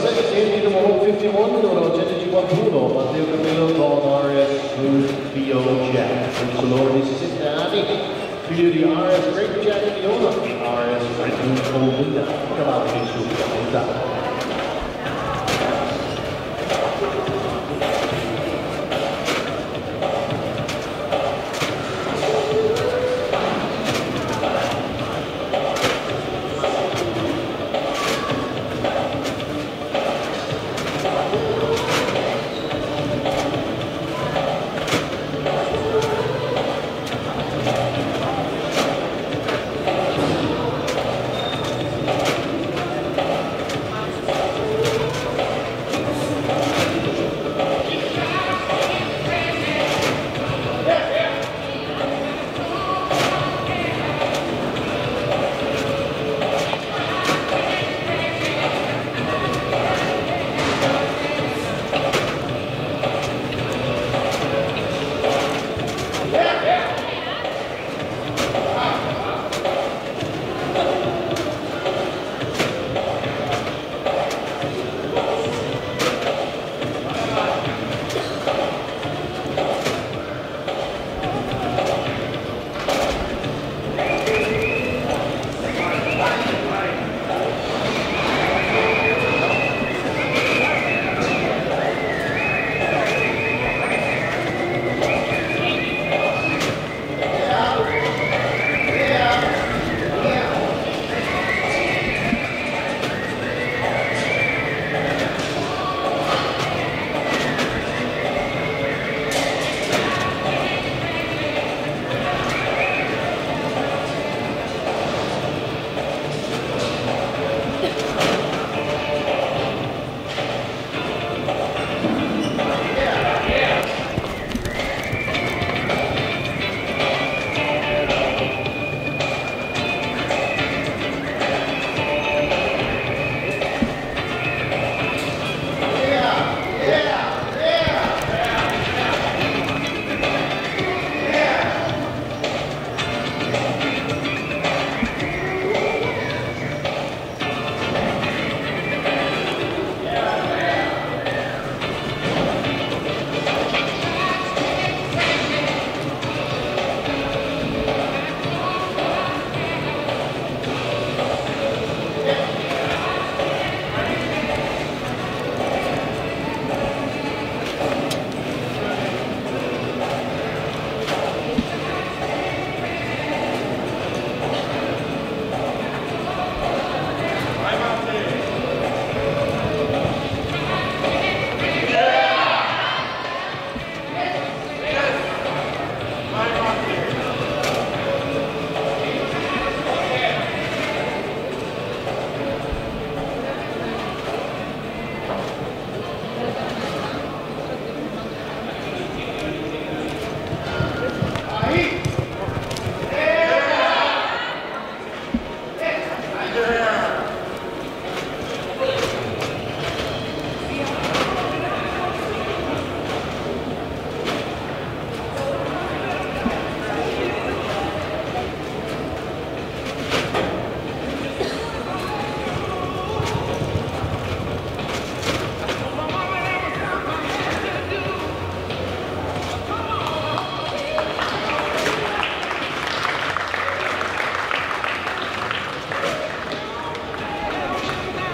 16, number 151, Roger Juan Bruno, Matteo Capello, Don RS, Bruce, Bo Jack, from Salone, Cincinnati, to the RS Great Jack Fiona, RS Franklin Colinda, Cavalli,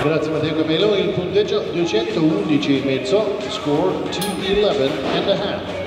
Grazie Matteo Camelo, il punteggio 211 e mezzo, score 211 and a half.